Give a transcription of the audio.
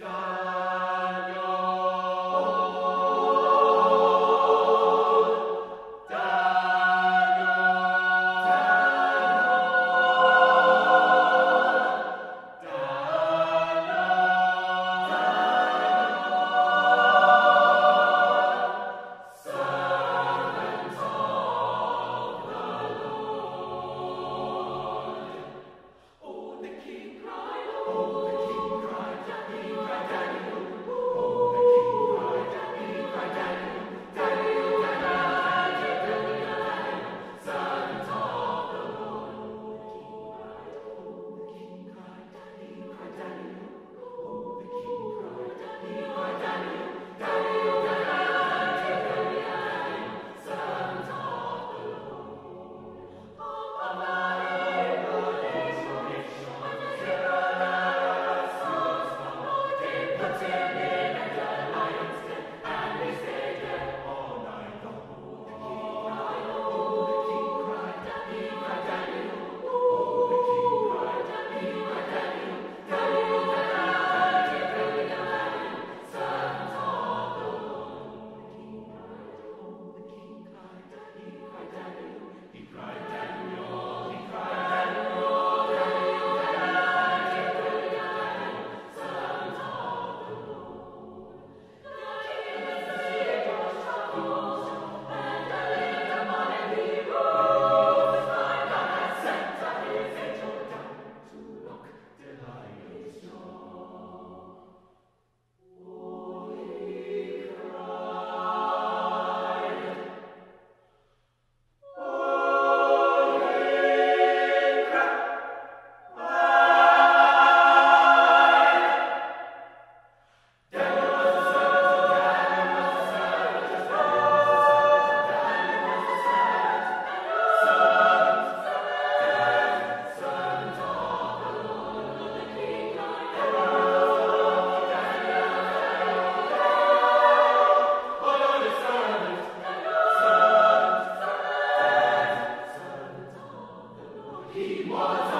Die. He was